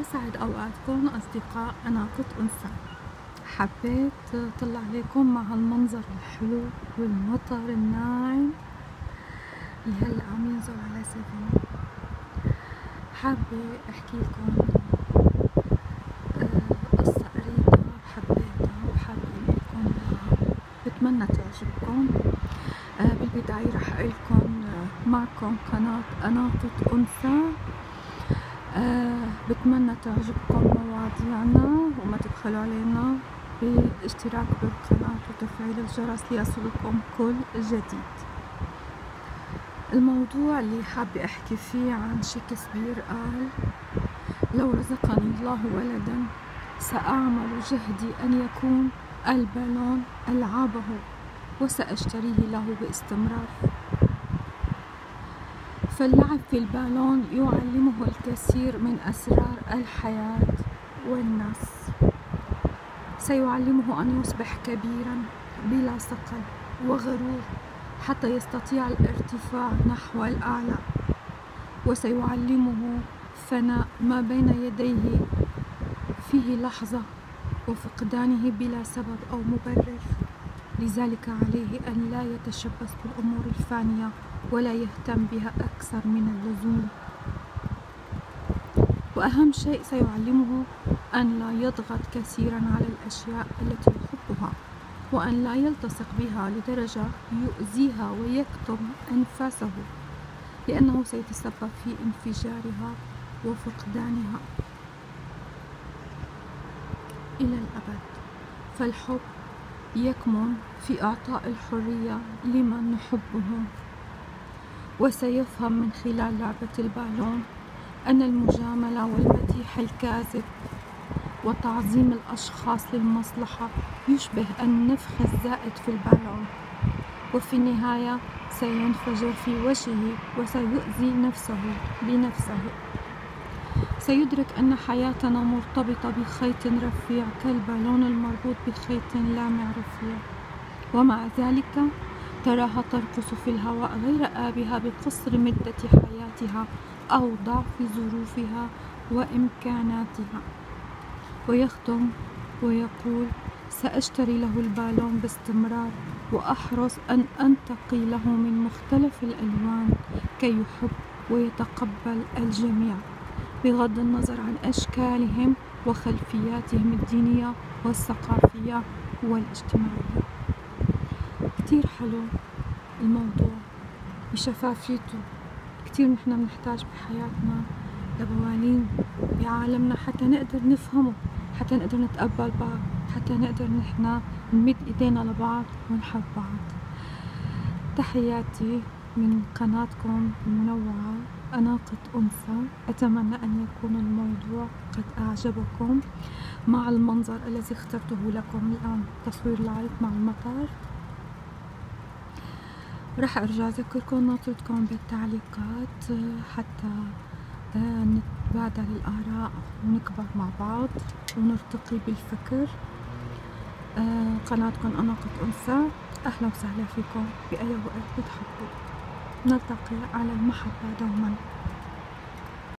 يسعد أوقاتكم أصدقاء. أنا كنت أنثى. حبيت طلع عليكم مع هالمنظر الحلو والمطر الناعم. اللي هلا عم ينزل على سفينة. حابة أحكي لكم آه، قصة قريبة حبيتها وحابة لكم بتمنى تعجبكم. آه، بالبداية رح أقلكم آه، معكم قناة أناقة أنثى. آه بتمنى تعجبكم مواضيعنا وما تبخلوا علينا بالاشتراك بالقناة وتفعيل الجرس ليصلكم كل جديد. الموضوع اللي حابة أحكي فيه عن شكسبير قال لو رزقني الله ولدا سأعمل جهدي أن يكون البالون ألعابه وسأشتريه له باستمرار. فاللعب في البالون يعلمه الكثير من أسرار الحياة والناس سيعلمه أن يصبح كبيرا بلا صقل وغرور حتى يستطيع الارتفاع نحو الأعلى وسيعلمه فناء ما بين يديه فيه لحظة وفقدانه بلا سبب أو مبرر. لذلك عليه أن لا يتشبث بالأمور الفانية ولا يهتم بها أكثر من اللزوم. وأهم شيء سيعلمه أن لا يضغط كثيرا على الأشياء التي يحبها وأن لا يلتصق بها لدرجة يؤذيها ويكتم أنفاسه لأنه سيتسبب في انفجارها وفقدانها. إلى الأبد. فالحب يكمن في إعطاء الحرية لمن نحبهم وسيفهم من خلال لعبة البالون أن المجاملة والمديح الكاذب وتعظيم الأشخاص للمصلحة يشبه النفخ الزائد في البالون. وفي النهاية سينفجر في وجهه وسيؤذي نفسه بنفسه. سيدرك أن حياتنا مرتبطة بخيط رفيع كالبالون المربوط بخيط لامع رفيع ومع ذلك تراها ترقص في الهواء غير آبها بقصر مدة حياتها أو ضعف ظروفها وإمكاناتها. ويختم ويقول سأشتري له البالون باستمرار وأحرص أن أنتقي له من مختلف الألوان كي يحب ويتقبل الجميع. بغض النظر عن أشكالهم وخلفياتهم الدينية والثقافية والاجتماعية. كتير حلو الموضوع بشفافيته كتير نحن بنحتاج بحياتنا لبوالين بعالمنا حتى نقدر نفهمه حتى نقدر نتقبل بعض حتى نقدر نحن نمد إيدينا لبعض ونحب بعض. تحياتي من قناتكم المنوعة أناقة أنثى. أتمنى أن يكون الموضوع قد أعجبكم. مع المنظر الذي اخترته لكم الآن تصوير لايف مع المطر راح أرجع أذكركم ناطرتكم بالتعليقات حتى آه، نتبادل الآراء ونكبر مع بعض ونرتقي بالفكر. آه، قناتكم اناقة أنثى. أهلا وسهلا فيكم. بأي وقت بتحبوا نلتقي على المحبة دوما.